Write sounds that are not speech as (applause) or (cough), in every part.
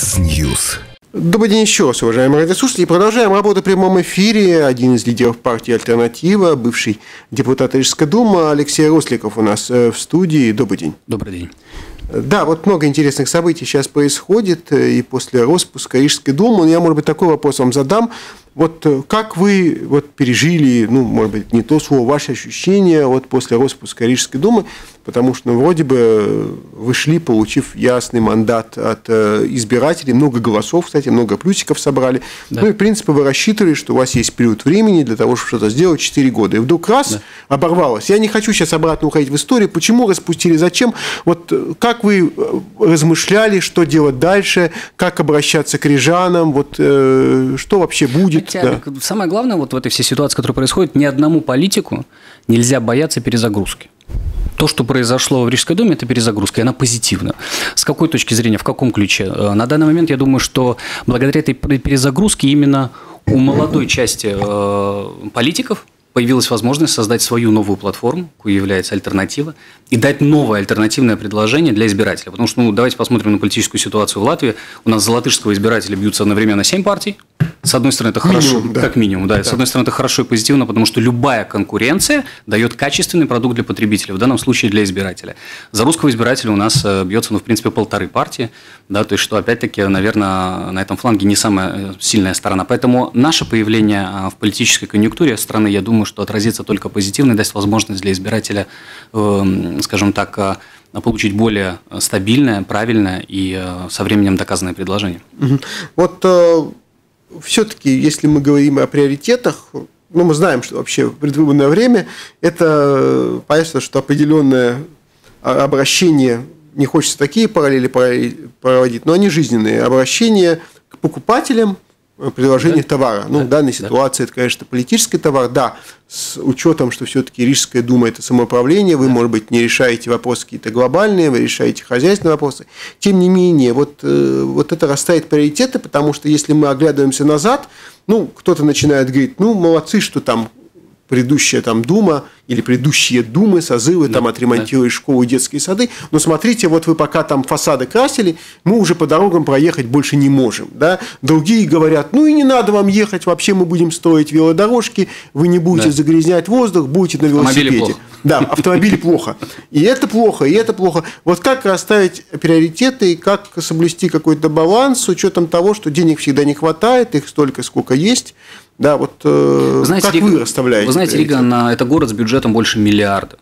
Mix News. Добрый день еще раз, уважаемые радиослушатели. Продолжаем работу в прямом эфире. Один из лидеров партии «Альтернатива», бывший депутат Рижской думы Алексей Росликов у нас э, в студии. Добрый день. Добрый день. Да, вот много интересных событий сейчас происходит, э, и после распуска Рижской думы. Я, может быть, такой вопрос вам задам. Вот э, как вы вот пережили, ну, может быть, не то слово, ваши ощущения вот после распуска Рижской думы, потому что, ну, вроде бы вы шли, получив ясный мандат от э, избирателей, много голосов, кстати, много плюсиков собрали. Да. Ну, и, в принципе, вы рассчитывали, что у вас есть период времени для того, чтобы что-то сделать 4 года. И вдруг раз да. оборвалось. Я не хочу сейчас обратно уходить в историю, почему распустили, зачем. Вот э, как вы размышляли, что делать дальше, как обращаться к рижанам, вот э, что вообще будет? Хотя, да. Самое главное вот в этой всей ситуации, которая происходит, ни одному политику нельзя бояться перезагрузки. То, что произошло в Рижской думе, это перезагрузка, и она позитивна. С какой точки зрения, в каком ключе? Э, на данный момент я думаю, что благодаря этой перезагрузке именно у молодой части э, политиков появилась возможность создать свою новую платформу, какой является альтернатива, и дать новое альтернативное предложение для избирателя. Потому что, ну, давайте посмотрим на политическую ситуацию в Латвии. У нас за латышского избирателя бьются одновременно 7 партий, с одной стороны, это хорошо, минимум, да. как минимум, да. да. С одной стороны, это хорошо и позитивно, потому что любая конкуренция дает качественный продукт для потребителя, в данном случае для избирателя. За русского избирателя у нас э, бьется, ну, в принципе, полторы партии, да, то есть, что, опять-таки, наверное, на этом фланге не самая э, сильная сторона. Поэтому наше появление э, в политической конъюнктуре страны, я думаю, что отразится только позитивно и даст возможность для избирателя, эм, скажем так, получить более стабильное, правильное и со временем доказанное предложение. Вот все-таки, если мы говорим о приоритетах, ну, мы знаем, что вообще в предвыборное время это, понятно, что определенное обращение, не хочется такие параллели проводить, но они жизненные, обращение к покупателям – предложение да? товара. Ну, да. в данной ситуации да. это, конечно, политический товар, да, с учетом, что все-таки Рижская дума – это самоуправление, вы, да. может быть, не решаете вопросы какие-то глобальные, вы решаете хозяйственные вопросы. Тем не менее, вот, э, вот это расставит приоритеты, потому что если мы оглядываемся назад, ну, кто-то начинает говорить, ну, молодцы, что там предыдущая там дума или предыдущие думы, созывы, да, там отремонтировали да. школы и детские сады. Но смотрите, вот вы пока там фасады красили, мы уже по дорогам проехать больше не можем. Да? Другие говорят, ну и не надо вам ехать, вообще мы будем строить велодорожки, вы не будете да. загрязнять воздух, будете на велосипеде. Плохо. Да, автомобили плохо. И это плохо, и это плохо. Вот как расставить приоритеты и как соблюсти какой-то баланс с учетом того, что денег всегда не хватает, их столько, сколько есть, да, вот э, знаете, как Рига, вы расставляете? Вы знаете, Рига на, это город с бюджетом больше миллиарда.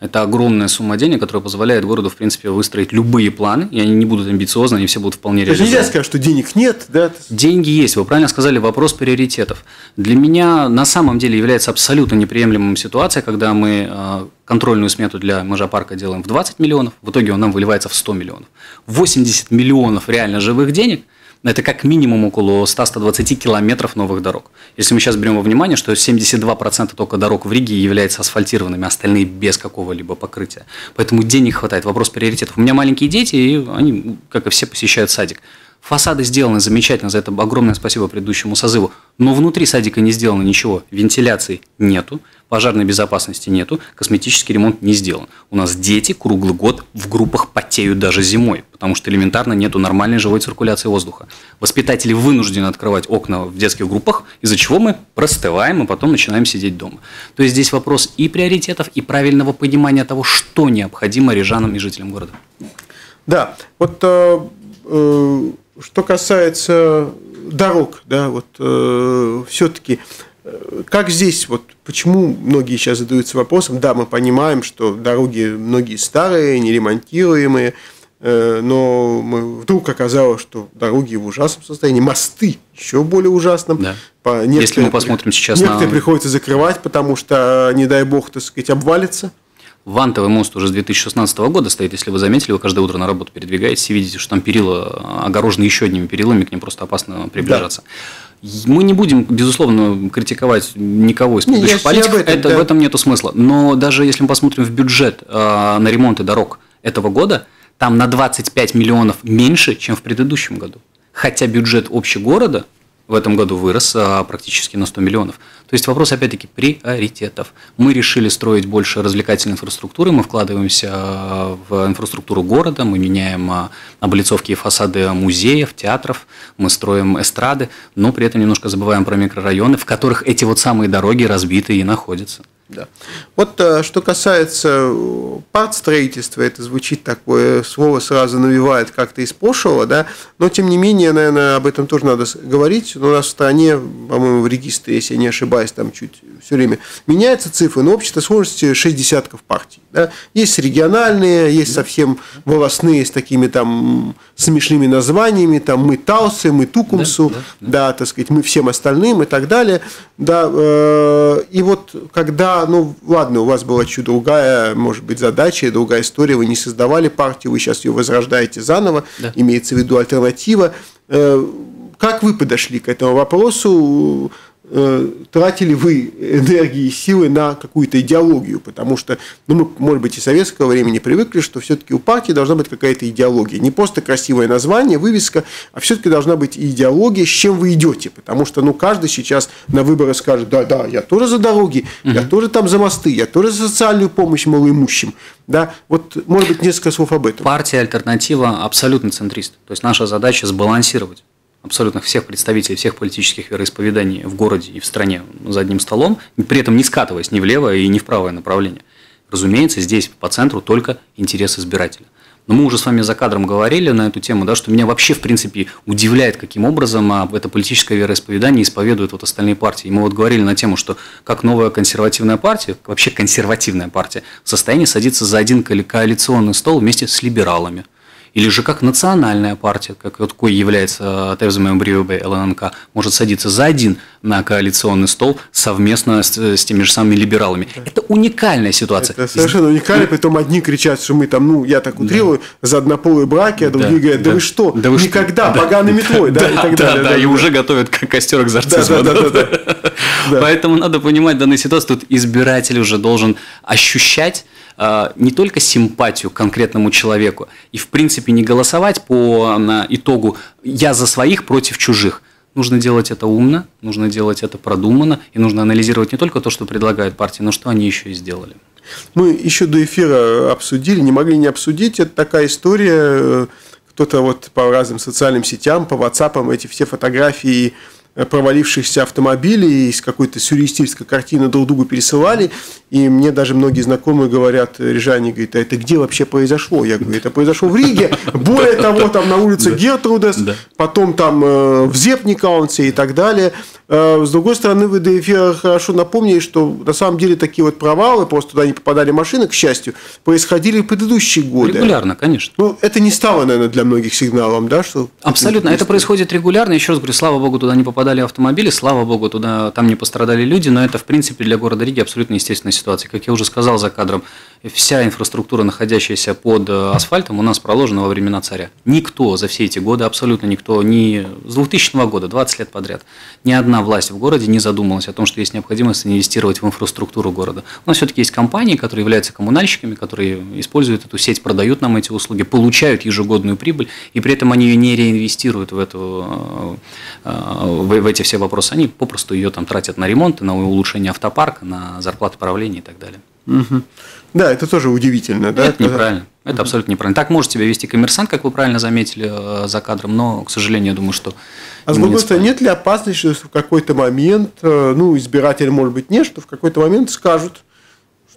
Это огромная сумма денег, которая позволяет городу, в принципе, выстроить любые планы, и они не будут амбициозны, они все будут вполне реализованы. нельзя сказать, что денег нет, да? Деньги есть, вы правильно сказали, вопрос приоритетов. Для меня на самом деле является абсолютно неприемлемым ситуация, когда мы э, контрольную смету для Межапарка делаем в 20 миллионов, в итоге он нам выливается в 100 миллионов. 80 миллионов реально живых денег – это как минимум около 100-120 километров новых дорог. Если мы сейчас берем во внимание, что 72% только дорог в Риге являются асфальтированными, остальные без какого-либо покрытия. Поэтому денег хватает. Вопрос приоритетов. У меня маленькие дети, и они, как и все, посещают садик. Фасады сделаны замечательно, за это огромное спасибо предыдущему созыву. Но внутри садика не сделано ничего. Вентиляции нету, пожарной безопасности нету, косметический ремонт не сделан. У нас дети круглый год в группах потеют даже зимой, потому что элементарно нету нормальной живой циркуляции воздуха. Воспитатели вынуждены открывать окна в детских группах, из-за чего мы простываем и потом начинаем сидеть дома. То есть здесь вопрос и приоритетов, и правильного понимания того, что необходимо рижанам и жителям города. Да, вот э, э что касается дорог, да, вот э, все-таки э, как здесь, вот почему многие сейчас задаются вопросом, да, мы понимаем, что дороги многие старые, неремонтируемые, э, но мы, вдруг оказалось, что дороги в ужасном состоянии, мосты еще более ужасном. Да. По Если мы посмотрим сейчас некоторые на... приходится закрывать, потому что, не дай бог, так сказать, обвалится. Вантовый мост уже с 2016 года стоит, если вы заметили, вы каждое утро на работу передвигаетесь и видите, что там перила огорожены еще одними перилами, к ним просто опасно приближаться. Да. Мы не будем, безусловно, критиковать никого из предыдущих политиков, этом, это, да. в этом нет смысла. Но даже если мы посмотрим в бюджет э, на ремонты дорог этого года, там на 25 миллионов меньше, чем в предыдущем году. Хотя бюджет общего города в этом году вырос а, практически на 100 миллионов. То есть вопрос, опять-таки, приоритетов. Мы решили строить больше развлекательной инфраструктуры, мы вкладываемся а, в инфраструктуру города, мы меняем а, облицовки и фасады музеев, театров, мы строим эстрады, но при этом немножко забываем про микрорайоны, в которых эти вот самые дороги разбиты и находятся. Да. Вот э, что касается э, партстроительства, это звучит такое слово сразу навевает как-то из прошлого, да, но тем не менее, наверное, об этом тоже надо говорить. Но у нас в стране, по-моему, в регистре, если я не ошибаюсь, там чуть все время меняются цифры, но общей сложности 6 десятков партий. Да. Есть региональные, есть совсем волосные с такими там смешными названиями, там мы Таусы, мы Тукумсу, да, да, да. да так сказать, мы всем остальным и так далее. Да, э, и вот когда ну ладно, у вас была чуть другая, может быть, задача, другая история, вы не создавали партию, вы сейчас ее возрождаете заново, да. имеется в виду альтернатива. Э, как вы подошли к этому вопросу? Э, тратили вы энергии и силы на какую-то идеологию, потому что, ну, мы, может быть, и советского времени привыкли, что все-таки у партии должна быть какая-то идеология. Не просто красивое название, вывеска, а все-таки должна быть идеология, с чем вы идете, потому что, ну, каждый сейчас на выборы скажет, да, да, я тоже за дороги, угу. я тоже там за мосты, я тоже за социальную помощь малоимущим. Да, вот, может быть, несколько слов об этом. Партия «Альтернатива» абсолютно центрист. То есть, наша задача сбалансировать абсолютно всех представителей всех политических вероисповеданий в городе и в стране за одним столом, при этом не скатываясь ни в левое и ни в правое направление. Разумеется, здесь по центру только интерес избирателя. Но мы уже с вами за кадром говорили на эту тему, да, что меня вообще, в принципе, удивляет, каким образом а, это политическое вероисповедание исповедуют вот остальные партии. И мы вот говорили на тему, что как новая консервативная партия, вообще консервативная партия, в состоянии садиться за один коалиционный стол вместе с либералами – или же как национальная партия, как такой является ТФЗМ Бриобе ЛНК, может садиться за один на коалиционный стол совместно с, с теми же самыми либералами. Да. Это уникальная ситуация. Это совершенно уникально, притом одни кричат, что мы там, ну, я так утрирую, да. за однополые браки, а другие да. говорят, да, да вы что, да вы никогда, что? поганой метлой, да, да, и так да, далее. Да, да, и уже готовят костер экзорцизма. Да, да, да, да, (laughs) да. Поэтому надо понимать данную ситуацию, тут избиратель уже должен ощущать не только симпатию к конкретному человеку и, в принципе, не голосовать по на итогу «я за своих против чужих». Нужно делать это умно, нужно делать это продуманно, и нужно анализировать не только то, что предлагают партии, но что они еще и сделали. Мы еще до эфира обсудили, не могли не обсудить. Это такая история, кто-то вот по разным социальным сетям, по WhatsApp эти все фотографии провалившихся автомобилей из какой-то сюрреалистической картины друг другу пересылали. И мне даже многие знакомые говорят, рижане, говорят, а это где вообще произошло? Я говорю, это произошло в Риге. Более того, там на улице Гертрудес, потом там э, в Зепникаунсе и так далее. Э, с другой стороны, вы до эфира хорошо напомнили, что на самом деле такие вот провалы, просто туда не попадали машины, к счастью, происходили в предыдущие годы. Регулярно, конечно. Ну, это не стало, наверное, для многих сигналом, да? Что Абсолютно. Это происходит регулярно. Еще раз говорю, слава богу, туда не попадали автомобили, слава богу, туда там не пострадали люди, но это, в принципе, для города Риги абсолютно естественная ситуации. Как я уже сказал за кадром, вся инфраструктура, находящаяся под э, асфальтом, у нас проложена во времена царя. Никто за все эти годы, абсолютно никто, ни с 2000 года, 20 лет подряд, ни одна власть в городе не задумалась о том, что есть необходимость инвестировать в инфраструктуру города. У нас все-таки есть компании, которые являются коммунальщиками, которые используют эту сеть, продают нам эти услуги, получают ежегодную прибыль, и при этом они ее не реинвестируют в, эту, э, э, в эти все вопросы. Они попросту ее там тратят на ремонт, на улучшение автопарка, на зарплаты правления и так далее. Угу. Да, это тоже удивительно. Да? Это неправильно. Это угу. абсолютно неправильно. Так может себя вести коммерсант, как вы правильно заметили э, за кадром, но, к сожалению, я думаю, что... А с другой стороны, нет ли опасности, что в какой-то момент, э, ну, избиратель, может быть, нет, что в какой-то момент скажут,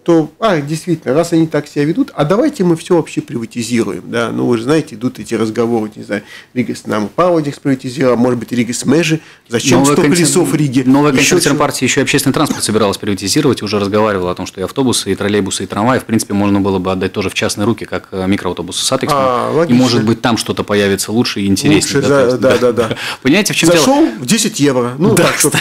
что, а, действительно, раз они так себя ведут, а давайте мы все вообще приватизируем, да, ну, вы же знаете, идут эти разговоры, не знаю, Рига с нам Паводикс приватизировал, может быть, Рига с Межи, зачем новая 100 контин... колесов Риге? Новая консервативная партия еще и общественный транспорт собиралась приватизировать, уже разговаривала о том, что и автобусы, и троллейбусы, и трамваи, в принципе, можно было бы отдать тоже в частные руки, как э, микроавтобусы Сатекс, а, и, может быть, там что-то появится лучше и интереснее. Лучше, да, да, да, да, да. (laughs) Понимаете, в чем Зашел дело? в 10 евро, ну, да, так, чтобы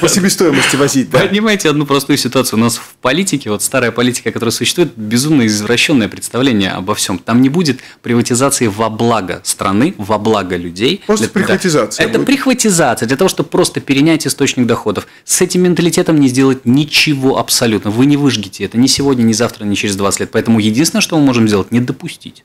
по себестоимости возить. Понимаете одну простую ситуацию, у нас в политике, вот старая политика, которая существует безумно извращенное представление обо всем. Там не будет приватизации во благо страны, во благо людей. Просто для, прихватизация. Да, это прихватизация для того, чтобы просто перенять источник доходов. С этим менталитетом не сделать ничего абсолютно. Вы не выжгите это ни сегодня, ни завтра, ни через 20 лет. Поэтому единственное, что мы можем сделать, не допустить.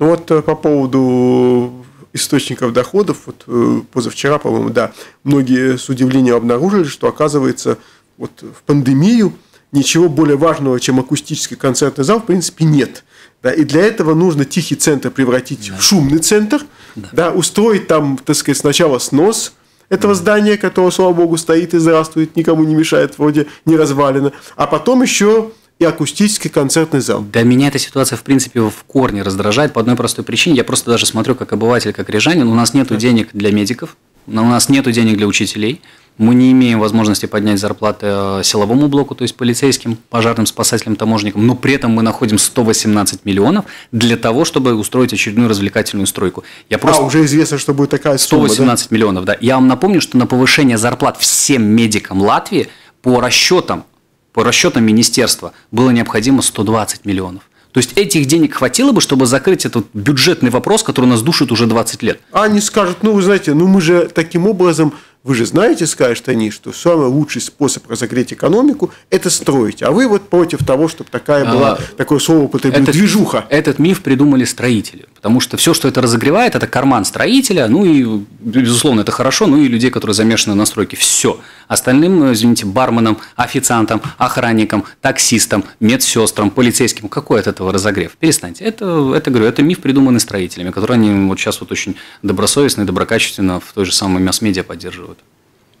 Ну вот э, по поводу источников доходов. Вот э, позавчера, по-моему, да, многие с удивлением обнаружили, что оказывается вот в пандемию ничего более важного, чем акустический концертный зал, в принципе, нет. Да, и для этого нужно тихий центр превратить да. в шумный центр, да. Да, устроить там, так сказать, сначала снос этого да. здания, которое, слава богу, стоит и здравствует, никому не мешает, вроде не развалено, а потом еще и акустический концертный зал. Да, меня эта ситуация, в принципе, в корне раздражает по одной простой причине. Я просто даже смотрю, как обыватель, как рижанин, у нас нет денег для медиков, у нас нет денег для учителей, мы не имеем возможности поднять зарплаты э, силовому блоку, то есть полицейским, пожарным, спасателям, таможенникам, но при этом мы находим 118 миллионов для того, чтобы устроить очередную развлекательную стройку. Я просто... А, уже известно, что будет такая сумма, 118 да? миллионов, да. Я вам напомню, что на повышение зарплат всем медикам Латвии по расчетам, по расчетам министерства было необходимо 120 миллионов. То есть этих денег хватило бы, чтобы закрыть этот бюджетный вопрос, который нас душит уже 20 лет. Они скажут, ну вы знаете, ну мы же таким образом вы же знаете, скажут они, что самый лучший способ разогреть экономику – это строить. А вы вот против того, чтобы такая была, а, такое слово употребили, этот, движуха. Этот миф придумали строители. Потому что все, что это разогревает, это карман строителя. Ну и, безусловно, это хорошо. Ну и людей, которые замешаны на стройке. Все. Остальным, извините, барменам, официантам, охранникам, таксистам, медсестрам, полицейским, какой от этого разогрев? Перестаньте. Это, это, говорю, это миф, придуманный строителями, которые они вот сейчас вот очень добросовестно и доброкачественно в той же самой масс-медиа поддерживают.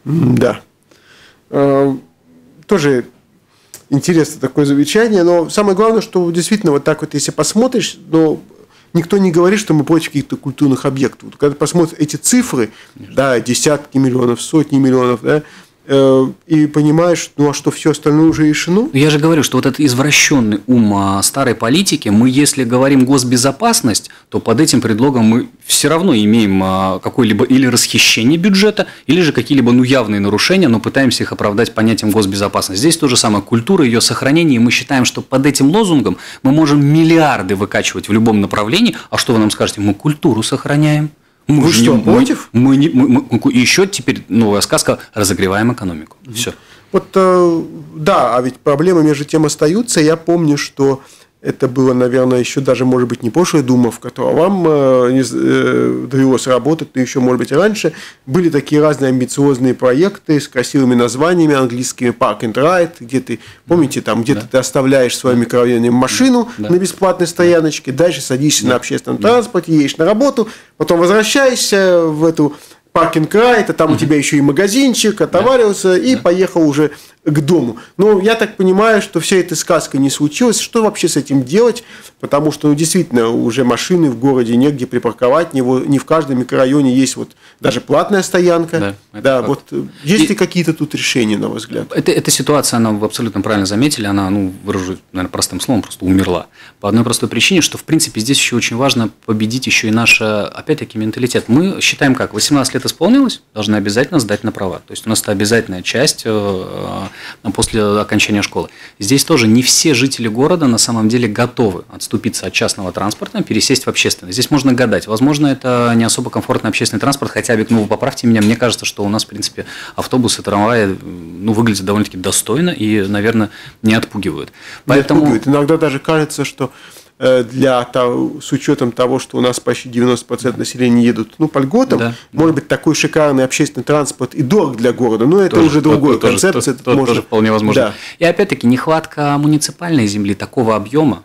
Да. А, тоже интересно такое замечание, но самое главное, что действительно вот так вот, если посмотришь, но никто не говорит, что мы против каких-то культурных объектов. Когда посмотришь эти цифры, да, десятки миллионов, сотни миллионов, да, и понимаешь, ну а что все остальное уже решено? Я же говорю, что вот этот извращенный ум а, старой политики, мы если говорим госбезопасность, то под этим предлогом мы все равно имеем а, какое-либо или расхищение бюджета, или же какие-либо ну, явные нарушения, но пытаемся их оправдать понятием госбезопасность. Здесь то же самое, культура, ее сохранение, и мы считаем, что под этим лозунгом мы можем миллиарды выкачивать в любом направлении, а что вы нам скажете, мы культуру сохраняем. Мы Вы что, не, против? Мы, мы, мы, мы, еще теперь новая сказка разогреваем экономику. Все. Вот э, да, а ведь проблемы между тем остаются. Я помню, что это было, наверное, еще даже, может быть, не прошлая Дума, в которой вам э, э, довелось работать, но еще, может быть, раньше. Были такие разные амбициозные проекты с красивыми названиями английскими Park and Ride, где ты, помните, там где-то да. ты оставляешь в своем микрорайоне машину да. на бесплатной стояночке, дальше садишься да. на общественном да. транспорте, едешь на работу, потом возвращаешься в эту паркинг райт, а там у тебя еще и магазинчик, отоварился да. и поехал уже к дому. Но я так понимаю, что вся эта сказка не случилась. Что вообще с этим делать? Потому что ну, действительно уже машины в городе негде припарковать, не, не в каждом микрорайоне есть вот даже платная стоянка. Да, да вот э, есть ли какие-то тут решения, на ваш взгляд? Это, эта ситуация, она вы абсолютно правильно заметили, она, ну, выражу, наверное, простым словом, просто умерла. По одной простой причине, что, в принципе, здесь еще очень важно победить еще и наш, опять-таки, менталитет. Мы считаем как, 18 лет исполнилось, должны обязательно сдать на права. То есть у нас это обязательная часть э, после окончания школы. Здесь тоже не все жители города на самом деле готовы отступиться от частного транспорта, пересесть в общественный. Здесь можно гадать. Возможно, это не особо комфортный общественный транспорт, хотя, ну, вы поправьте меня, мне кажется, что у нас, в принципе, автобусы, трамваи ну, выглядят довольно-таки достойно и, наверное, не отпугивают. Поэтому... Не отпугивают. Иногда даже кажется, что Э, для того, с учетом того, что у нас почти 90% населения едут ну, по льготам, да, может да. быть, такой шикарный общественный транспорт и дорог для города, но это тоже, уже другой то, концепция. Тоже, может... тоже вполне возможно. Да. И опять-таки нехватка муниципальной земли такого объема,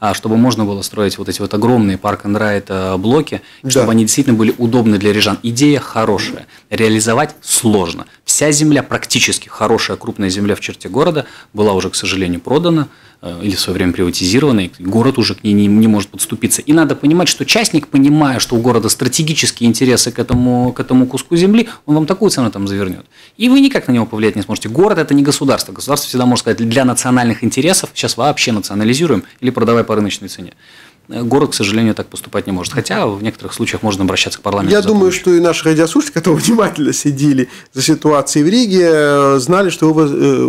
а, чтобы можно было строить вот эти вот огромные парк and ride э, блоки, чтобы да. они действительно были удобны для рижан. Идея хорошая, реализовать сложно. Вся земля, практически хорошая крупная земля в черте города, была уже, к сожалению, продана. Э, или в свое время приватизированной, город уже к ней не, не может подступиться. И надо понимать, что частник, понимая, что у города стратегические интересы к этому, к этому куску земли, он вам такую цену там завернет. И вы никак на него повлиять не сможете. Город – это не государство. Государство всегда может сказать, для национальных интересов сейчас вообще национализируем или продавай по рыночной цене. Город, к сожалению, так поступать не может. Хотя в некоторых случаях можно обращаться к парламенту. Я думаю, что и наши радиослушатели, которые (laughs) внимательно следили за ситуацией в Риге, э, знали, что вы э,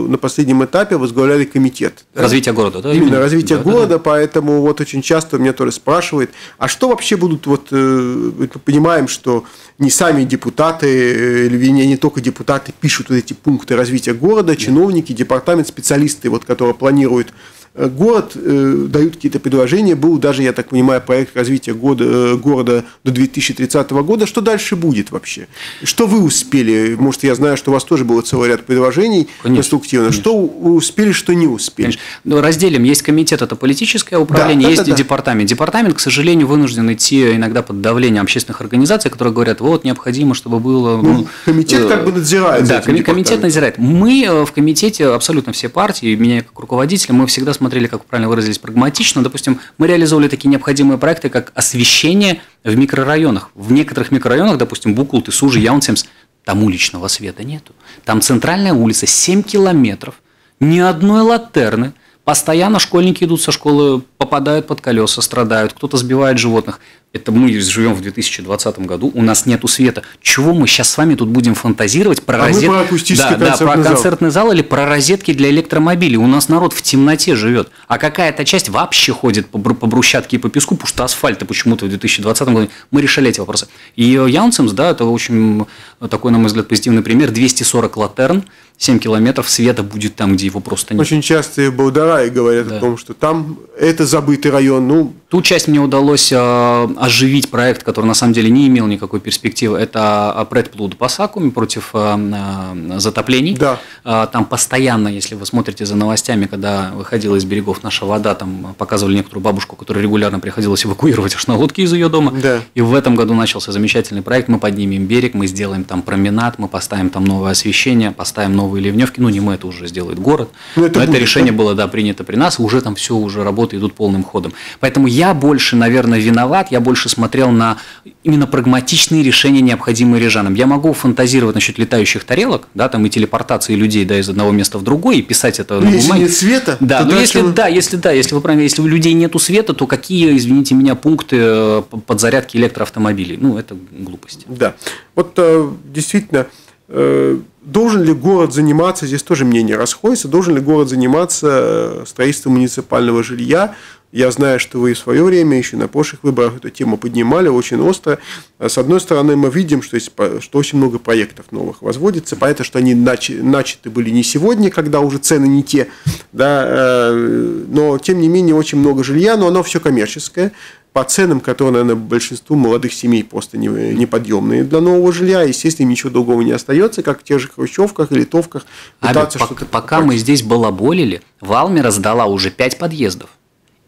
на последнем этапе возглавляли комитет. Развитие города, да? Именно, именно развитие да, города, да, да. поэтому вот очень часто меня тоже спрашивают, а что вообще будут, вот э, мы понимаем, что не сами депутаты, или не, не только депутаты пишут вот эти пункты развития города, чиновники, департамент, специалисты, вот, которые планируют город э, дают какие-то предложения. Был даже, я так понимаю, проект развития года, э, города до 2030 года. Что дальше будет вообще? Что вы успели? Может, я знаю, что у вас тоже было целый ряд предложений конечно, конструктивно. Конечно. Что успели, что не успели? Конечно. Ну, разделим. Есть комитет, это политическое управление, да, есть да, да, департамент. Департамент, к сожалению, вынужден идти иногда под давлением общественных организаций, которые говорят, вот, необходимо, чтобы было... Ну, ну комитет э, как бы надзирает. Да, комитет надзирает. Мы э, в комитете, абсолютно все партии, меня как руководителя, мы всегда смотрели, как правильно выразились, прагматично. Допустим, мы реализовали такие необходимые проекты, как освещение в микрорайонах. В некоторых микрорайонах, допустим, Букулт, Сужи, Яунсемс, там уличного света нету. Там центральная улица, 7 километров, ни одной латерны, Постоянно школьники идут со школы, попадают под колеса, страдают, кто-то сбивает животных. Это мы живем в 2020 году, у нас нету света. Чего мы сейчас с вами тут будем фантазировать про, а розет... про да, да, про концертный зал. зал или про розетки для электромобилей? У нас народ в темноте живет, а какая-то часть вообще ходит по, по брусчатке и по песку, потому что асфальта почему-то в 2020 году. Мы решали эти вопросы. И Яунсемс, да, это очень такой, на мой взгляд, позитивный пример. 240 латерн, 7 километров света будет там, где его просто нет. Очень часто Балдараи говорят да. о том, что там это забытый район. Ну... Ту часть мне удалось э, оживить проект, который на самом деле не имел никакой перспективы. Это предплуд по Сакуме против э, э, затоплений. Да. Там постоянно, если вы смотрите за новостями, когда выходила из берегов наша вода, там показывали некоторую бабушку, которую регулярно приходилось эвакуировать аж на лодке из ее дома. Да. И в этом году начался замечательный проект. Мы поднимем берег, мы сделаем там променад, мы поставим там новое освещение, поставим новые ливневки, ну не мы, это уже сделает город. Но ну, это, Но будет, это решение да? было, да, принято при нас, уже там все, уже работы идут полным ходом. Поэтому я больше, наверное, виноват, я больше смотрел на именно прагматичные решения, необходимые рижанам. Я могу фантазировать насчет летающих тарелок, да, там и телепортации людей, да, из одного места в другое, и писать это ну, на бумаге. Если нет света, да, но если, мы... да, если да, если вы правильно, если у людей нету света, то какие, извините меня, пункты э, подзарядки электроавтомобилей? Ну, это глупости. Да, вот э, действительно э, Должен ли город заниматься, здесь тоже мнение расходится, должен ли город заниматься строительством муниципального жилья? Я знаю, что вы в свое время, еще на прошлых выборах, эту тему поднимали очень остро. С одной стороны, мы видим, что, есть, что очень много проектов новых возводится. Понятно, что они начаты были не сегодня, когда уже цены не те. Да, э, но, тем не менее, очень много жилья, но оно все коммерческое по ценам, которые, наверное, большинству молодых семей просто неподъемные для нового жилья. Естественно, ничего другого не остается, как в тех же хрущевках или товках. Пытаться а пока, пока мы здесь балаболили, Валмера сдала уже пять подъездов.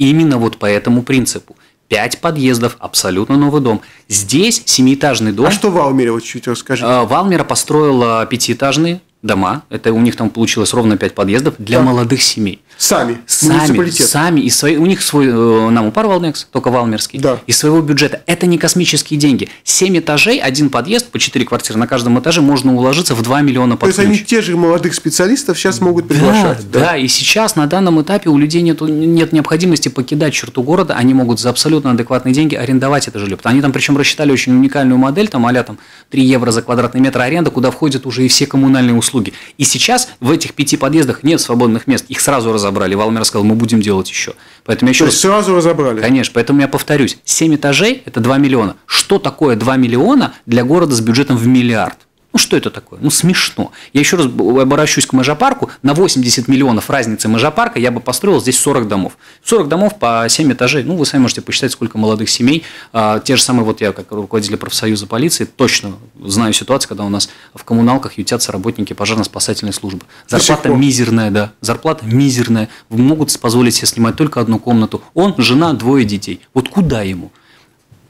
Именно вот по этому принципу. Пять подъездов, абсолютно новый дом. Здесь семиэтажный дом. А что Валмера, вот чуть расскажите. А, Валмера построила пятиэтажный дома, это у них там получилось ровно 5 подъездов для да. молодых семей. Сами, сами, сами, и свои, у них свой, э, нам упар Валнекс, только Валмерский, да. из своего бюджета. Это не космические деньги. 7 этажей, один подъезд, по 4 квартиры на каждом этаже можно уложиться в 2 миллиона под То есть они те же молодых специалистов сейчас могут приглашать. Да, да, да, и сейчас на данном этапе у людей нет, нет необходимости покидать черту города, они могут за абсолютно адекватные деньги арендовать это жилье. Они там причем рассчитали очень уникальную модель, там а там 3 евро за квадратный метр аренда, куда входят уже и все коммунальные услуги. И сейчас в этих пяти подъездах нет свободных мест, их сразу разобрали. Валмер сказал, мы будем делать еще. Поэтому я еще То раз... сразу разобрали? Конечно, поэтому я повторюсь, 7 этажей – это 2 миллиона. Что такое 2 миллиона для города с бюджетом в миллиард? Ну, что это такое? Ну, смешно. Я еще раз обращусь к Межапарку. На 80 миллионов разницы Межапарка я бы построил здесь 40 домов. 40 домов по 7 этажей. Ну, вы сами можете посчитать, сколько молодых семей. А, те же самые, вот я как руководитель профсоюза полиции, точно знаю ситуацию, когда у нас в коммуналках ютятся работники пожарно-спасательной службы. Зарплата мизерная, да. Зарплата мизерная. Могут позволить себе снимать только одну комнату. Он, жена, двое детей. Вот куда ему?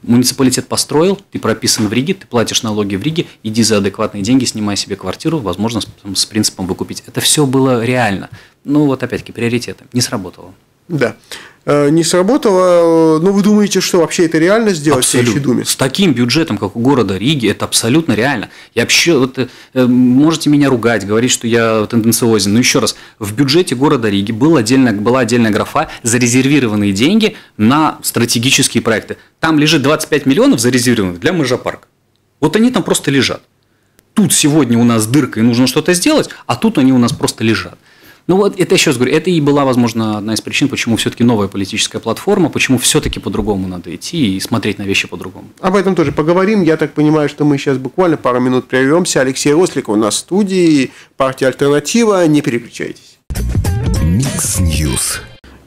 Муниципалитет построил, ты прописан в Риге, ты платишь налоги в Риге, иди за адекватные деньги, снимай себе квартиру, возможно, с, с принципом выкупить. Это все было реально. Ну, вот опять-таки, приоритеты. Не сработало. Да. Э, не сработало. Но вы думаете, что вообще это реально сделать абсолютно. в Думе? С таким бюджетом, как у города Риги, это абсолютно реально. Я вообще, вот, э, можете меня ругать, говорить, что я тенденциозен, но еще раз, в бюджете города Риги был отдельно, была отдельная графа зарезервированные деньги на стратегические проекты. Там лежит 25 миллионов зарезервированных для Межапарка. Вот они там просто лежат. Тут сегодня у нас дырка и нужно что-то сделать, а тут они у нас просто лежат. Ну вот это еще раз говорю, это и была, возможно, одна из причин, почему все-таки новая политическая платформа, почему все-таки по-другому надо идти и смотреть на вещи по-другому. Об этом тоже поговорим. Я так понимаю, что мы сейчас буквально пару минут прервемся. Алексей Росликов у нас в студии, партия «Альтернатива». Не переключайтесь. Mix News.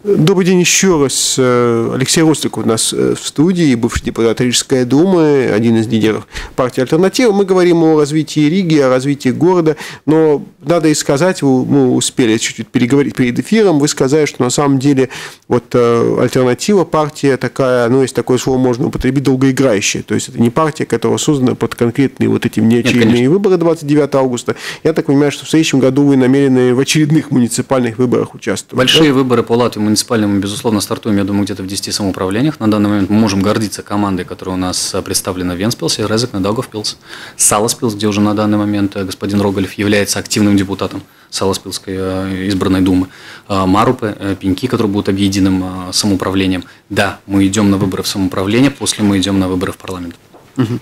Добрый день еще раз. Э, Алексей Росликов у нас э, в студии, бывший депутат Рижской думы, один из лидеров партии «Альтернатива». Мы говорим о развитии Риги, о развитии города, но надо и сказать, мы успели чуть-чуть переговорить перед эфиром, вы сказали, что на самом деле вот э, «Альтернатива» партия такая, ну, если такое слово можно употребить, долгоиграющая. То есть это не партия, которая создана под конкретные вот эти внеочередные Нет, выборы 29 августа. Я так понимаю, что в следующем году вы намерены в очередных муниципальных выборах участвовать. Большие да? выборы по Латвии муниципальным мы, безусловно, стартуем, я думаю, где-то в 10 самоуправлениях. На данный момент мы можем гордиться командой, которая у нас представлена в Венспилсе, Резек, на Даугавпилс, Саласпилс, где уже на данный момент э, господин Рогольф является активным депутатом Саласпилской э, избранной думы, э, Марупы, Пеньки, которые будут объединенным самоуправлением. Да, мы идем на выборы в самоуправление, после мы идем на выборы в парламент. Угу.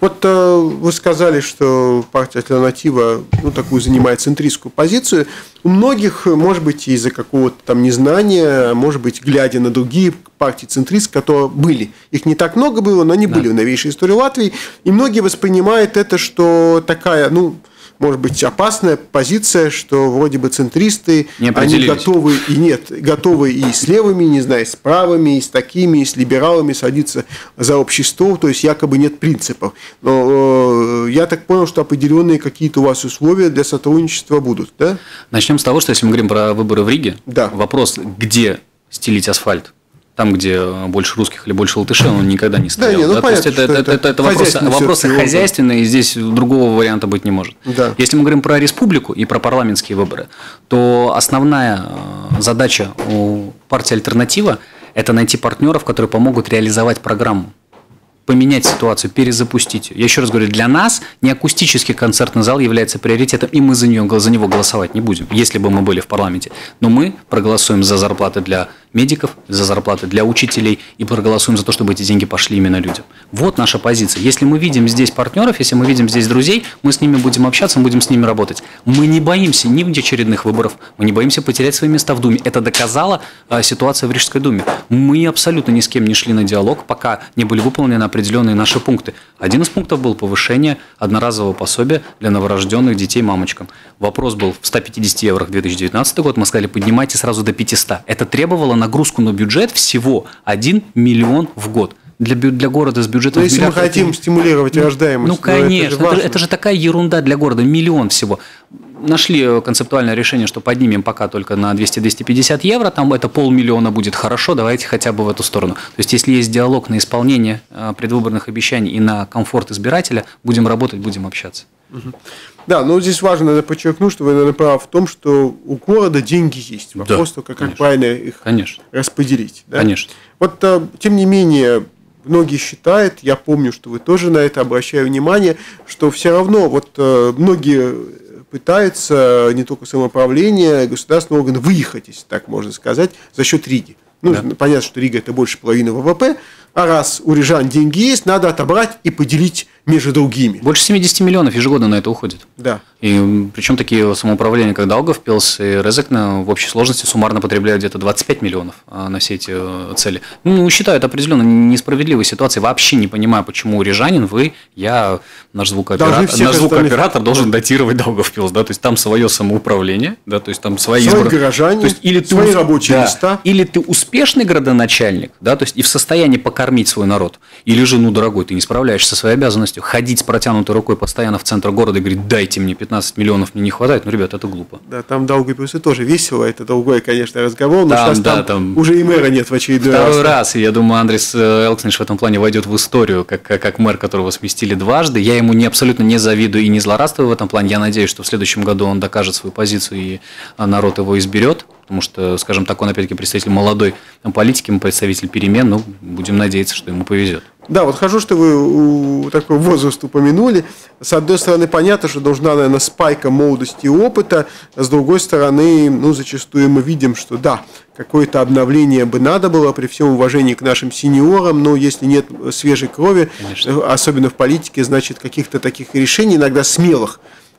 Вот э, вы сказали, что партия Альтернатива ну, такую занимает центристскую позицию. У многих, может быть, из-за какого-то там незнания, может быть, глядя на другие партии центрист, которые были. Их не так много было, но они да. были в новейшей истории Латвии. И многие воспринимают это, что такая, ну, может быть, опасная позиция, что вроде бы центристы, они готовы и нет, готовы и с левыми, не знаю, с правыми, и с такими, и с либералами садиться за общий стол, то есть якобы нет принципов. Но э, я так понял, что определенные какие-то у вас условия для сотрудничества будут, да? Начнем с того, что если мы говорим про выборы в Риге, да. вопрос, где стелить асфальт, там, где больше русских или больше латышей, он никогда не стоял. Да, не, ну, да? понятно, То есть это, это, это, это вопросы, вопросы хозяйственные, и здесь другого варианта быть не может. Да. Если мы говорим про республику и про парламентские выборы, то основная э, задача у партии «Альтернатива» – это найти партнеров, которые помогут реализовать программу поменять ситуацию, перезапустить ее. Я еще раз говорю, для нас не акустический концертный зал является приоритетом, и мы за, нее, за него голосовать не будем, если бы мы были в парламенте. Но мы проголосуем за зарплаты для медиков, за зарплаты для учителей и проголосуем за то, чтобы эти деньги пошли именно людям. Вот наша позиция. Если мы видим здесь партнеров, если мы видим здесь друзей, мы с ними будем общаться, мы будем с ними работать. Мы не боимся ни очередных выборов, мы не боимся потерять свои места в Думе. Это доказала а, ситуация в Рижской Думе. Мы абсолютно ни с кем не шли на диалог, пока не были выполнены определенные наши пункты. Один из пунктов был повышение одноразового пособия для новорожденных детей мамочкам. Вопрос был в 150 евро 2019 год, мы сказали, поднимайте сразу до 500. Это требовало нагрузку на бюджет всего 1 миллион в год для, для города с бюджетом. Но если мы хотим стимулировать ну, рождаемость. Ну, конечно, это же, это, это же такая ерунда для города, миллион всего. Нашли концептуальное решение, что поднимем пока только на 200-250 евро, там это полмиллиона будет хорошо, давайте хотя бы в эту сторону. То есть, если есть диалог на исполнение э, предвыборных обещаний и на комфорт избирателя, будем работать, будем общаться. Да, но здесь важно надо подчеркнуть, что вы, наверное, правы в том, что у города деньги есть. Вопрос да, только, как конечно. правильно их конечно. распределить. Да? Конечно. Вот, э, тем не менее, многие считают, я помню, что вы тоже на это обращаю внимание, что все равно вот э, многие пытаются не только самоуправление, государственные органы выехать, если так можно сказать, за счет Риги. Ну, да. понятно, что Рига это больше половины ВВП, а раз у рижан деньги есть, надо отобрать и поделить между другими. Больше 70 миллионов ежегодно на это уходит. Да. И причем такие самоуправления, как Даугавпилс и Резекна в общей сложности суммарно потребляют где-то 25 миллионов а, на все эти э, цели. Ну, считаю, это определенно несправедливой ситуации. Вообще не понимаю, почему рижанин, вы, я, наш звукооператор, наш звукооператор должен датировать Даугавпилс, да, то есть там свое самоуправление, да, то есть там свои, свои избран... горожане, то есть, или ты свои рабочие да, места. Или ты успешный градоначальник, да, то есть и в состоянии покормить свой народ, или же, ну, дорогой, ты не справляешься со своей обязанностью, ходить с протянутой рукой постоянно в центр города и говорить, дайте мне 15 миллионов, мне не хватает, ну, ребят, это глупо. Да, там Даугавпилсы тоже весело, это другой, конечно, разговор, но там, сейчас да, там, там уже и мэра нет в очередной второй раз. Второй раз, и я думаю, Андрес э, Элксниш в этом плане войдет в историю, как, как мэр, которого сместили дважды. Я ему не абсолютно не завидую и не злорадствую в этом плане. Я надеюсь, что в следующем году он докажет свою позицию и народ его изберет потому что, скажем так, он опять-таки представитель молодой политики, мы представитель перемен, ну, будем надеяться, что ему повезет. Да, вот хожу, что вы такой возраст упомянули. С одной стороны, понятно, что должна, наверное, спайка молодости и опыта. С другой стороны, ну, зачастую мы видим, что да, какое-то обновление бы надо было при всем уважении к нашим сеньорам, но если нет свежей крови, Конечно. особенно в политике, значит, каких-то таких решений, иногда смелых,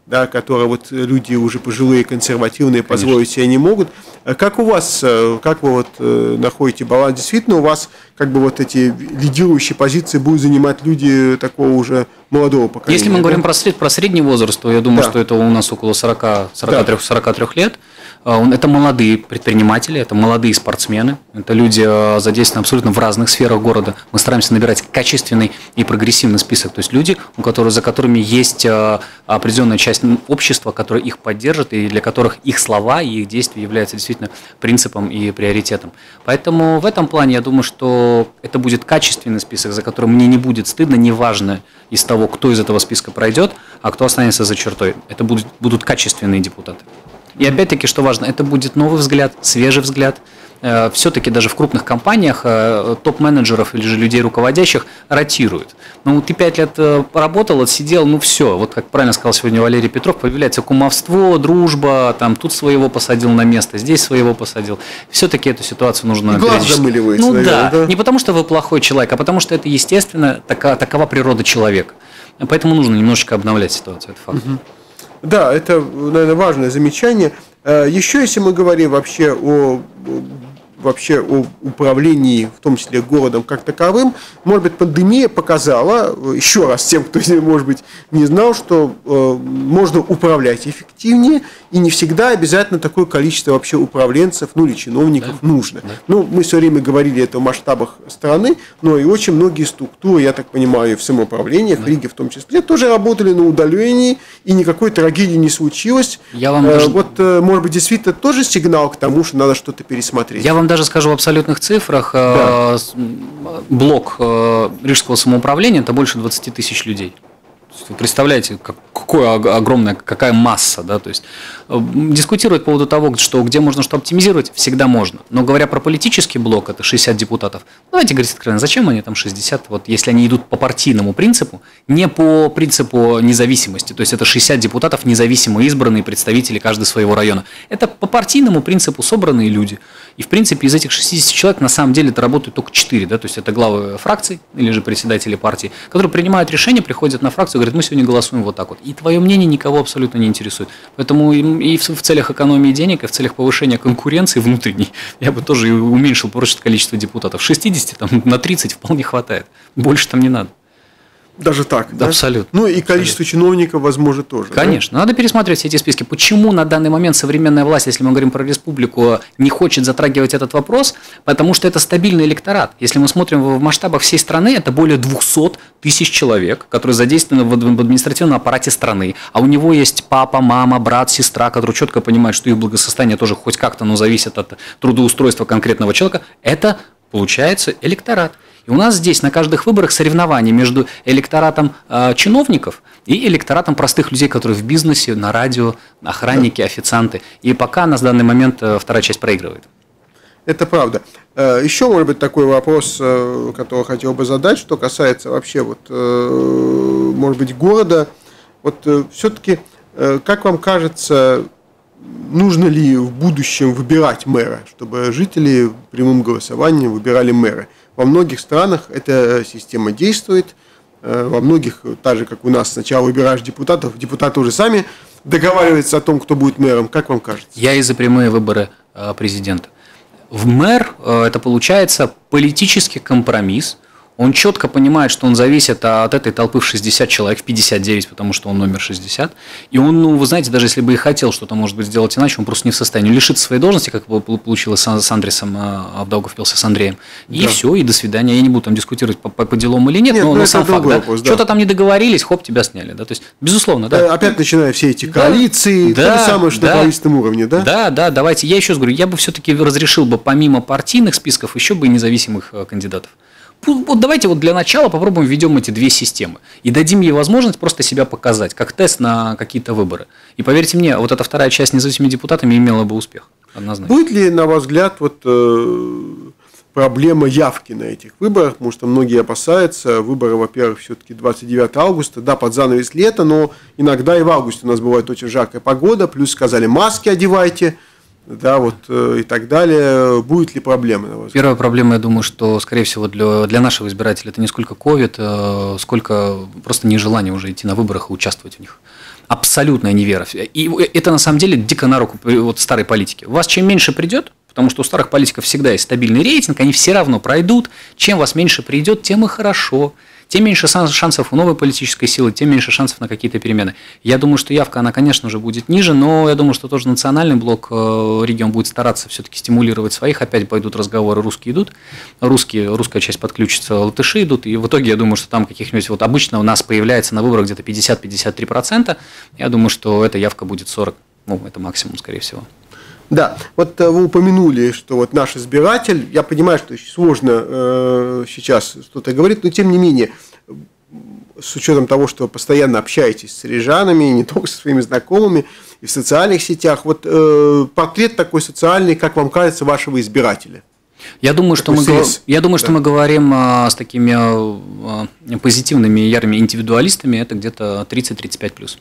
да, которые вот люди уже пожилые, консервативные Конечно. позволить себе не могут. А как у вас, э, как вы вот э, находите баланс? Действительно, у вас как бы вот эти лидирующие позиции будут занимать люди такого уже молодого поколения. Если мы да? говорим про, сред, про средний возраст, то я думаю, да. что это у нас около 40, 43, да. 43 лет. А, это молодые предприниматели, это молодые спортсмены, это люди а, задействованы абсолютно в разных сферах города. Мы стараемся набирать качественный и прогрессивный список, то есть люди, у которых, за которыми есть а, определенная часть общества, которая их поддержит и для которых их слова и их действия являются действительно принципом и приоритетом. Поэтому в этом плане я думаю, что это будет качественный список, за которым мне не будет стыдно, неважно из того, кто из этого списка пройдет, а кто останется за чертой. Это будут, будут качественные депутаты. И опять-таки, что важно, это будет новый взгляд, свежий взгляд. Э, Все-таки даже в крупных компаниях э, топ-менеджеров или же людей руководящих ротируют. Ну, ты пять лет э, поработал, отсидел, ну все. Вот как правильно сказал сегодня Валерий Петров, появляется кумовство, дружба, там тут своего посадил на место, здесь своего посадил. Все-таки эту ситуацию нужно... И глаз замыливается, Ну наверное, да, да, не потому что вы плохой человек, а потому что это естественно, такова, такова природа человека. Поэтому нужно немножечко обновлять ситуацию, это факт. Угу. Да, это, наверное, важное замечание. Э, еще если мы говорим вообще о вообще о управлении, в том числе городом как таковым, может быть, пандемия показала, еще раз тем, кто, (laughs) может быть, не знал, что э, можно управлять эффективнее, и не всегда обязательно такое количество вообще управленцев, ну или чиновников да. нужно. Да. Ну, мы все время говорили это в масштабах страны, но и очень многие структуры, я так понимаю, в самоуправлении, в Риге в том числе, тоже работали на удалении, и никакой трагедии не случилось. Я вам э, даже... Вот, э, может быть, действительно тоже сигнал к тому, что надо что-то пересмотреть. Я вам даже скажу в абсолютных цифрах. Э, да. Блок э, Рижского самоуправления – это больше 20 тысяч людей. Вы представляете, какое огромная, какая масса, да, то есть э, дискутировать по поводу того, что где можно что оптимизировать, всегда можно. Но говоря про политический блок, это 60 депутатов, давайте говорить откровенно, зачем они там 60, вот если они идут по партийному принципу, не по принципу независимости, то есть это 60 депутатов независимо избранные представители каждого своего района. Это по партийному принципу собранные люди. И в принципе из этих 60 человек на самом деле это работают только 4, да, то есть это главы фракций или же председатели партии, которые принимают решения, приходят на фракцию и говорят, мы сегодня голосуем вот так вот. И твое мнение никого абсолютно не интересует. Поэтому и в целях экономии денег, и в целях повышения конкуренции внутренней (laughs) я бы тоже уменьшил просто количество депутатов. 60 там, на 30 вполне хватает. Больше там не надо. Даже так, да? Абсолютно. Ну и количество Абсолютно. чиновников, возможно, тоже. Конечно. Да? Надо пересматривать все эти списки. Почему на данный момент современная власть, если мы говорим про республику, не хочет затрагивать этот вопрос? Потому что это стабильный электорат. Если мы смотрим в масштабах всей страны, это более 200 тысяч человек, которые задействованы в административном аппарате страны. А у него есть папа, мама, брат, сестра, которые четко понимают, что их благосостояние тоже хоть как-то но зависит от трудоустройства конкретного человека. Это получается электорат. И у нас здесь на каждых выборах соревнования между электоратом э, чиновников и электоратом простых людей, которые в бизнесе, на радио, охранники, официанты. И пока нас в данный момент э, вторая часть проигрывает. Это правда. Э, еще, может быть, такой вопрос, э, который хотел бы задать, что касается вообще, вот, э, может быть, города. Вот все-таки, как вам кажется, нужно ли в будущем выбирать мэра, чтобы жители прямым голосованием выбирали мэра? Во многих странах эта система действует. Э, во многих, так же, как у нас, сначала выбираешь депутатов, депутаты уже сами договариваются о том, кто будет мэром. Как вам кажется? Я и за прямые выборы э, президента. В мэр э, это получается политический компромисс – он четко понимает, что он зависит от этой толпы в 60 человек, в 59, потому что он номер 60. И он, ну, вы знаете, даже если бы и хотел что-то, может быть, сделать иначе, он просто не в состоянии лишиться своей должности, как получилось с Андресом, а в впился с Андреем. И да. все, и до свидания. Я не буду там дискутировать по, по, по делам или нет, нет но, но ну, сам факт, да? Вопрос, да. Что-то там не договорились, хоп, тебя сняли. Да? То есть, безусловно, да. Э, опять начиная все эти коалиции, да, то же самое, что да, на правительственном уровне, да? Да, да, давайте. Я еще раз говорю, я бы все-таки разрешил бы помимо партийных списков еще бы и независимых э, кандидатов. Вот давайте вот для начала попробуем введем эти две системы и дадим ей возможность просто себя показать, как тест на какие-то выборы. И поверьте мне, вот эта вторая часть независимыми депутатами имела бы успех. Однозначно. Будет ли, на ваш взгляд, вот э, проблема явки на этих выборах, потому что многие опасаются. Выборы, во-первых, все-таки 29 августа, да, под занавес лета, но иногда и в августе у нас бывает очень жаркая погода, плюс сказали, маски одевайте – да, вот э, и так далее. Будет ли проблема? Первая проблема, я думаю, что, скорее всего, для, для нашего избирателя это не сколько ковид, э, сколько просто нежелание уже идти на выборах и участвовать в них. Абсолютная невера. И это на самом деле дико на руку вот старой политики. Вас чем меньше придет, потому что у старых политиков всегда есть стабильный рейтинг, они все равно пройдут. Чем вас меньше придет, тем и хорошо тем меньше шансов у новой политической силы, тем меньше шансов на какие-то перемены. Я думаю, что явка, она, конечно же, будет ниже, но я думаю, что тоже национальный блок э, регион будет стараться все-таки стимулировать своих. Опять пойдут разговоры, русские идут, русские, русская часть подключится, латыши идут, и в итоге я думаю, что там каких-нибудь, вот обычно у нас появляется на выборах где-то 50-53%, я думаю, что эта явка будет 40, ну, это максимум, скорее всего. Да, вот э, вы упомянули, что вот наш избиратель, я понимаю, что сложно э, сейчас что-то говорить, но тем не менее, с учетом того, что вы постоянно общаетесь с рижанами, не (laughs) только со своими знакомыми, и в социальных сетях, вот э, портрет такой социальный, как вам кажется, вашего избирателя? Я думаю, что мы, я думаю, да. что мы говорим а, с такими а, позитивными ярыми индивидуалистами, это где-то 30-35 плюс.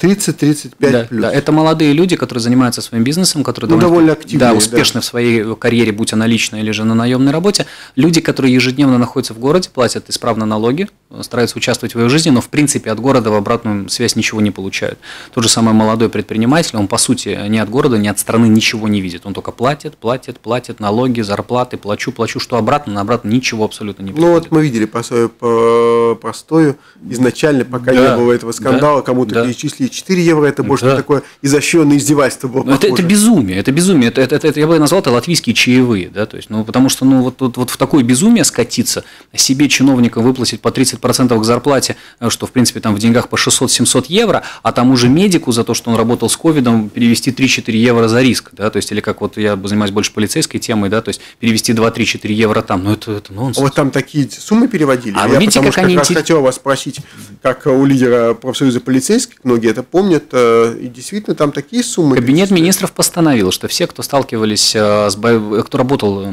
30-35 да, плюс. Да, это молодые люди, которые занимаются своим бизнесом, которые ну, довольно активные, да, успешны да. в своей карьере, будь она личная или же на наемной работе. Люди, которые ежедневно находятся в городе, платят исправно налоги, стараются участвовать в ее жизни, но в принципе от города в обратную связь ничего не получают. Тот же самый молодой предприниматель, он по сути ни от города, ни от страны ничего не видит. Он только платит, платит, платит налоги, зарплаты, плачу, плачу, что обратно, на обратно ничего абсолютно не приходит. Ну вот мы видели по, по простою, изначально, пока да, не было этого скандала, да, кому-то да. перечислили 4 евро, это больше да. такое изощренное издевательство было. Это, это безумие, это безумие. Это, это, это, я бы назвал это латвийские чаевые, да, то есть, ну, потому что, ну, вот, вот, вот в такое безумие скатиться, себе чиновникам выплатить по 30% к зарплате, э, что, в принципе, там в деньгах по 600-700 евро, а тому же медику за то, что он работал с ковидом, перевести 3-4 евро за риск, да, то есть, или как вот я занимаюсь больше полицейской темой, да, то есть, перевести 2-3-4 евро там, ну, это, это нонсенс. Вот там такие суммы переводили? А я видите, потому как они... как раз хотел вас спросить, как у лидера профсоюза полицейских, многие это помнят, э, и действительно там такие суммы. Кабинет министров постановил, что все, кто сталкивались, э, с, кто работал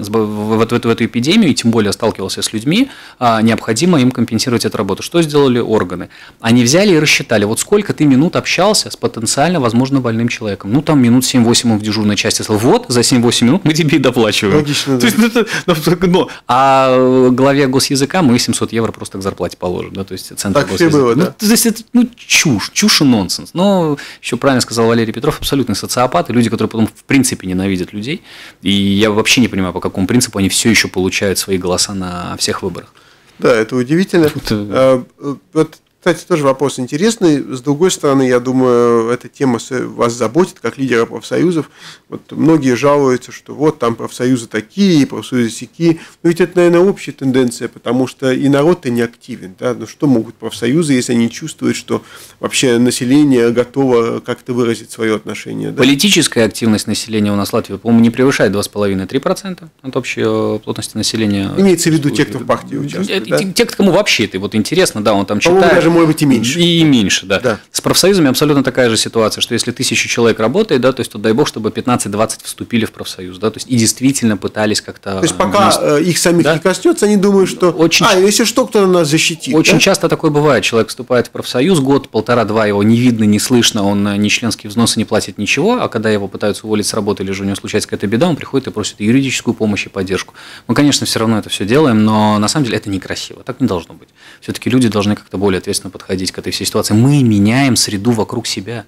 с, в, в, в, эту эпидемию, и тем более сталкивался с людьми, а, необходимо им компенсировать эту работу. Что сделали органы? Они взяли и рассчитали, вот сколько ты минут общался с потенциально, возможно, больным человеком. Ну, там минут 7-8 в дежурной части. Вот, за 7-8 минут мы тебе и доплачиваем. Логично, да. То есть, это, ну, ну, а главе госязыка мы 700 евро просто к зарплате положим. Да, то есть, центр так все было, ну, да? То есть, это ну, чушь, чушь и нонсенс. Но еще правильно сказал Валерий Петров, абсолютный социопат, и люди, которые потом в принципе ненавидят людей. И я вообще не понимаю, по какому принципу они все еще получают свои голоса на всех выборах. Да, это удивительно. Это... А, вот кстати, тоже вопрос интересный. С другой стороны, я думаю, эта тема вас заботит, как лидера профсоюзов. Вот многие жалуются, что вот там профсоюзы такие, профсоюзы сякие. Но ведь это, наверное, общая тенденция, потому что и народ-то не активен. Да? Ну что могут профсоюзы, если они чувствуют, что вообще население готово как-то выразить свое отношение? Да? Политическая активность населения у нас в Латвии, по-моему, не превышает 2,5-3% от общей э, плотности населения. Имеется в виду те, кто в партии участвует. Те, да? те, кому вообще это вот интересно, да, он там читает даже может быть и меньше. И меньше, да. да. С профсоюзами абсолютно такая же ситуация, что если тысяча человек работает, да, то есть, то дай бог, чтобы 15-20 вступили в профсоюз, да, то есть и действительно пытались как-то. То есть пока вместе... Э, их самих да? не коснется, они думают, что очень... а, если что, кто нас защитит. Очень да? часто такое бывает. Человек вступает в профсоюз, год, полтора-два его не видно, не слышно, он э, ни членские взносы не платит ничего, а когда его пытаются уволить с работы или же у него случается какая-то беда, он приходит и просит юридическую помощь и поддержку. Мы, конечно, все равно это все делаем, но на самом деле это некрасиво. Так не должно быть. Все-таки люди должны как-то более ответственно подходить к этой всей ситуации. Мы меняем среду вокруг себя.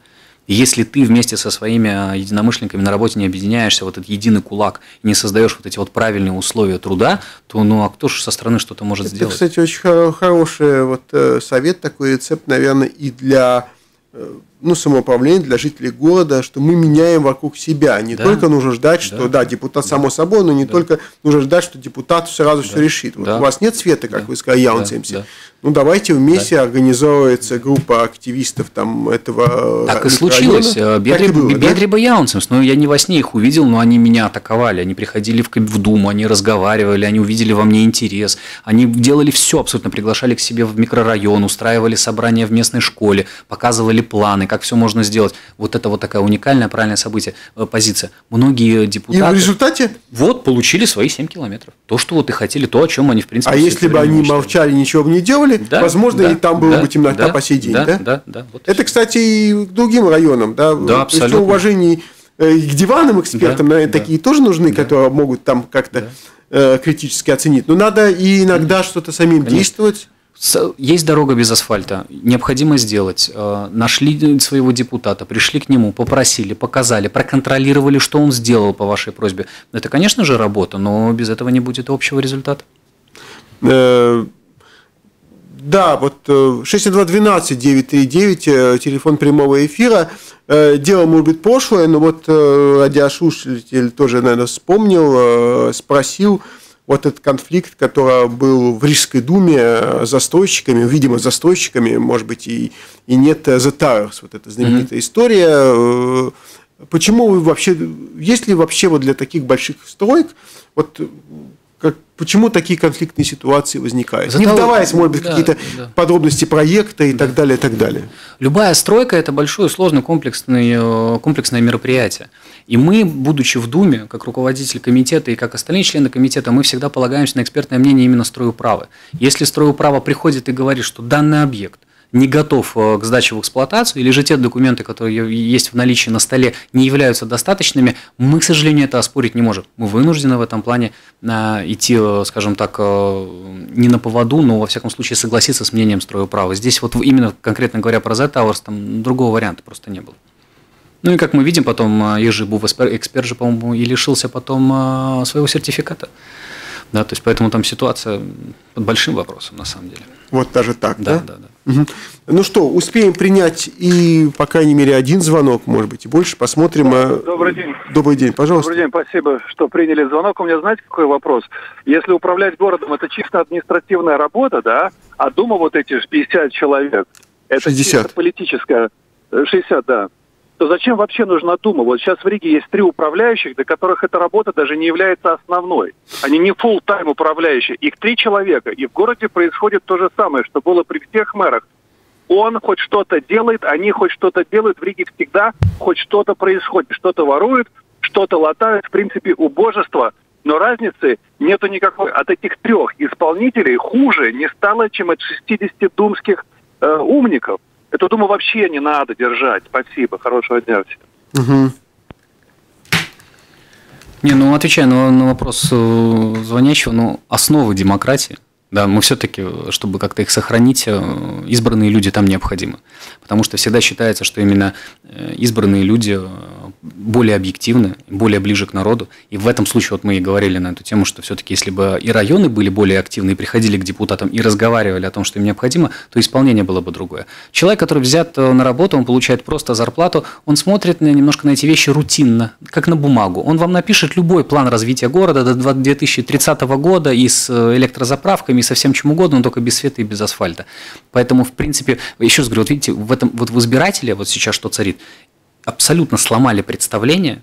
Если ты вместе со своими а, единомышленниками на работе не объединяешься, вот этот единый кулак, не создаешь вот эти вот правильные условия труда, то ну а кто же со стороны что-то может Это, сделать? кстати, очень хороший вот э, совет, такой рецепт, наверное, и для э, ну, самоуправление для жителей города, что мы меняем вокруг себя. Не да. только нужно ждать, что да, да депутат да. само собой, но не да. только нужно ждать, что депутат сразу да. все решит. Вот да. у вас нет света, как да. вы сказали, Яунцемси. Да. Да. Ну, давайте вместе да. организовывается группа активистов там этого Так и случилось. Бедриба да? Яунцемс. Ну, я не во сне их увидел, но они меня атаковали. Они приходили в, в Думу, они разговаривали, они увидели во мне интерес. Они делали все абсолютно, приглашали к себе в микрорайон, устраивали собрания в местной школе, показывали планы, как все можно сделать. Вот это вот такая уникальная, правильное событие, э, позиция. Многие депутаты... И в результате? Вот, получили свои 7 километров. То, что вот и хотели, то, о чем они, в принципе... А если бы они мечтали. молчали, ничего бы не делали, да, возможно, да, и там была да, бы темнота да, по сей день, да? Да, да, да. Вот это, кстати, и к другим районам, да? Да, абсолютно. При уважении э, к диванным экспертам, да, наверное, да. такие тоже нужны, да. которые могут там как-то да. э, критически оценить. Но надо и иногда что-то самим Конечно. действовать. Есть дорога без асфальта, необходимо сделать. Э, нашли своего депутата, пришли к нему, попросили, показали, проконтролировали, что он сделал по вашей просьбе. Это, конечно же, работа, но без этого не будет общего результата. Э, Да, вот 6212-939, э, телефон прямого эфира. Э, дело может быть прошлое, но вот радиослушатель тоже, наверное, вспомнил, спросил, вот этот конфликт, который был в Рижской думе застройщиками, видимо, застройщиками, может быть, и, и нет The Towers, вот эта знаменитая mm-hmm. история. Почему вы вообще, есть ли вообще вот для таких больших строек, вот как, почему такие конфликтные ситуации возникают. Зато, не вдаваясь, может быть, да, какие-то да. подробности проекта и да. так далее, и так далее. Любая стройка – это большое, сложное, комплексное, комплексное мероприятие. И мы, будучи в Думе, как руководитель комитета и как остальные члены комитета, мы всегда полагаемся на экспертное мнение именно стройуправы. Если стройуправа приходит и говорит, что данный объект – не готов э, к сдаче в эксплуатацию, или же те документы, которые есть в наличии на столе, не являются достаточными, мы, к сожалению, это оспорить не можем. Мы вынуждены в этом плане э, идти, э, скажем так, не на поводу, но, во всяком случае, согласиться с мнением строеуправа. Здесь вот именно, конкретно говоря про Z-Towers, там другого варианта просто не было. Ну и как мы видим, потом Ежибу эксперт же, по-моему, и лишился потом своего сертификата. Да, то есть поэтому там ситуация под большим вопросом на самом деле. Вот даже так, да? Да, да, да. Угу. Ну что, успеем принять и, по крайней мере, один звонок, может быть, и больше. Посмотрим. А, Добрый день. Добрый день, пожалуйста. Добрый день, спасибо, что приняли звонок. У меня, знаете, какой вопрос? Если управлять городом, это чисто административная работа, да, а Дума вот эти 50 человек, это 60. чисто политическая, 60, да то зачем вообще нужна Дума? Вот сейчас в Риге есть три управляющих, для которых эта работа даже не является основной. Они не full тайм управляющие. Их три человека. И в городе происходит то же самое, что было при всех мэрах. Он хоть что-то делает, они хоть что-то делают. В Риге всегда хоть что-то происходит. Что-то воруют, что-то латают. В принципе, убожество. Но разницы нету никакой. От этих трех исполнителей хуже не стало, чем от 60 думских э, умников. Эту думу вообще не надо держать. Спасибо. Хорошего дня всем. Угу. Не, ну отвечая на, на вопрос э, звонящего, ну, основы демократии, да, мы все-таки, чтобы как-то их сохранить, э, избранные люди там необходимы. Потому что всегда считается, что именно э, избранные люди более объективны, более ближе к народу. И в этом случае вот мы и говорили на эту тему, что все-таки если бы и районы были более активны, и приходили к депутатам и разговаривали о том, что им необходимо, то исполнение было бы другое. Человек, который взят э, на работу, он получает просто зарплату, он смотрит немножко на эти вещи рутинно, как на бумагу. Он вам напишет любой план развития города до 2030 года и с э, электрозаправками, и со всем чем угодно, но только без света и без асфальта. Поэтому, в принципе, еще раз говорю, вот видите, в этом вот в избирателе вот сейчас что царит, абсолютно сломали представление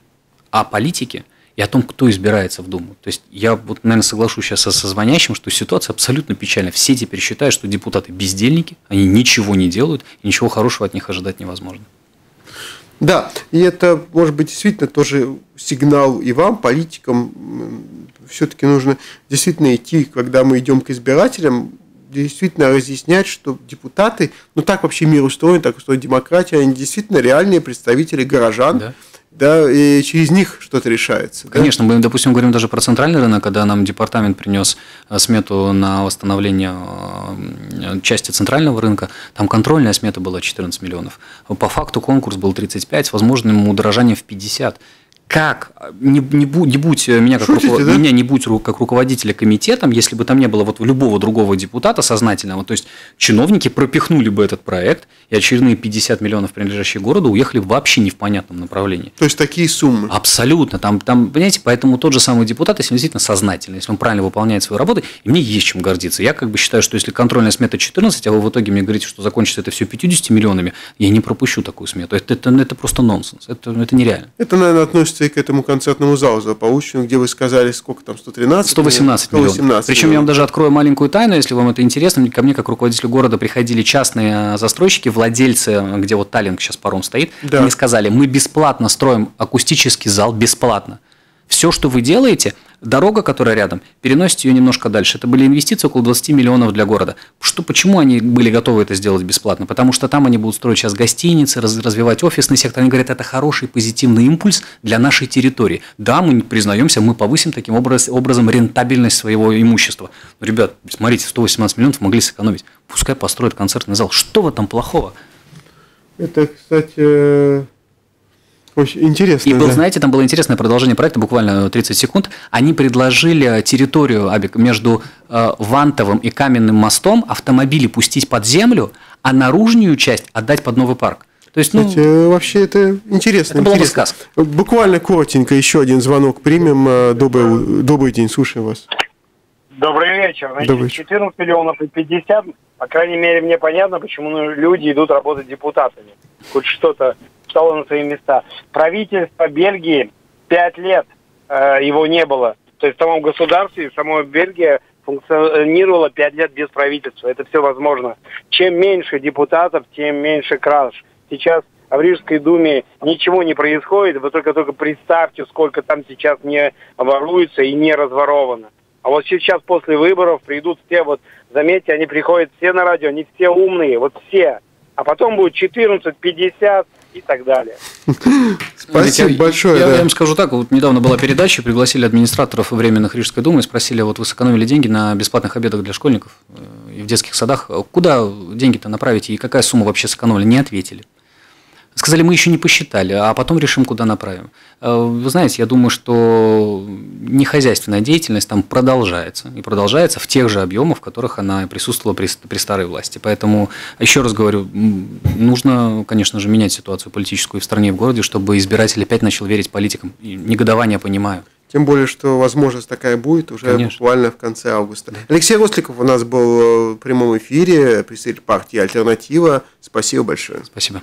о политике и о том, кто избирается в Думу. То есть я вот, наверное, соглашусь сейчас со, со звонящим, что ситуация абсолютно печальная. Все теперь считают, что депутаты бездельники, они ничего не делают, и ничего хорошего от них ожидать невозможно. Да, и это, может быть, действительно тоже сигнал и вам, политикам, все-таки нужно действительно идти, когда мы идем к избирателям, действительно разъяснять, что депутаты, ну так вообще мир устроен, так устроена демократия, они действительно реальные представители горожан, да. Да, и через них что-то решается. Конечно, да? мы, допустим, говорим даже про центральный рынок, когда нам департамент принес э, смету на восстановление э, части центрального рынка, там контрольная смета была 14 миллионов. По факту конкурс был 35 с возможным удорожанием в 50 как, не, не, будь, не будь меня как, Шутите, руко... да? меня не будь как руководителя комитетом, если бы там не было вот любого другого депутата сознательного, то есть чиновники пропихнули бы этот проект, и очередные 50 миллионов, принадлежащие городу, уехали вообще не в понятном направлении. То есть такие суммы? Абсолютно. Там, там, понимаете, поэтому тот же самый депутат, если он действительно сознательный, если он правильно выполняет свою работу, и мне есть чем гордиться. Я как бы считаю, что если контрольная смета 14, а вы в итоге мне говорите, что закончится это все 50 миллионами, я не пропущу такую смету. Это, это, это просто нонсенс. Это, это нереально. Это, наверное, относится относится и к этому концертному залу злополучному, где вы сказали, сколько там, 113? 118 118 миллионов. Причем миллионов. я вам даже открою маленькую тайну, если вам это интересно. Ко мне, как руководителю города, приходили частные э, застройщики, владельцы, где вот Таллинг сейчас паром стоит. Да. Они сказали, мы бесплатно строим акустический зал, бесплатно. Все, что вы делаете – Дорога, которая рядом, переносите ее немножко дальше. Это были инвестиции около 20 миллионов для города. Что, почему они были готовы это сделать бесплатно? Потому что там они будут строить сейчас гостиницы, раз, развивать офисный сектор. Они говорят, это хороший позитивный импульс для нашей территории. Да, мы признаемся, мы повысим таким образ, образом рентабельность своего имущества. Но, ребят, смотрите, 118 миллионов могли сэкономить. Пускай построят концертный зал. Что в этом плохого? Это, кстати, Очень интересно. И был, да. знаете, там было интересное продолжение проекта, буквально 30 секунд. Они предложили территорию между э, Вантовым и Каменным мостом автомобили пустить под землю, а наружную часть отдать под новый парк. То есть, ну, Кстати, вообще это интересно. Это была сказка. Буквально коротенько еще один звонок примем. Э, добрый, добрый день, слушаем вас. Добрый вечер. Значит, Добрый вечер. 14 миллионов и 50, по крайней мере, мне понятно, почему ну, люди идут работать депутатами. Хоть что-то стало на свои места. Правительство Бельгии 5 лет э, его не было. То есть в самом государстве, в самой Бельгии функционировало 5 лет без правительства. Это все возможно. Чем меньше депутатов, тем меньше краж. Сейчас в Рижской думе ничего не происходит. Вы только-только представьте, сколько там сейчас не воруется и не разворовано. А вот сейчас после выборов придут все, вот заметьте, они приходят все на радио, они все умные, вот все. А потом будет 14, 50 и так далее. (laughs) Спасибо большое. Я, да. я вам скажу так, вот недавно была передача, пригласили администраторов временных Рижской думы и спросили, вот вы сэкономили деньги на бесплатных обедах для школьников э, и в детских садах, куда деньги-то направите и какая сумма вообще сэкономили? Не ответили. Сказали, мы еще не посчитали, а потом решим, куда направим. Э, вы знаете, я думаю, что нехозяйственная деятельность там продолжается. И продолжается в тех же объемах, в которых она присутствовала при, при старой власти. Поэтому, еще раз говорю, нужно, конечно же, менять ситуацию политическую в стране и в городе, чтобы избиратель опять начал верить политикам. И негодование понимаю. Тем более, что возможность такая будет уже Конечно. буквально в конце августа. Алексей Росликов у нас был в прямом эфире, представитель партии «Альтернатива». Спасибо большое. Спасибо.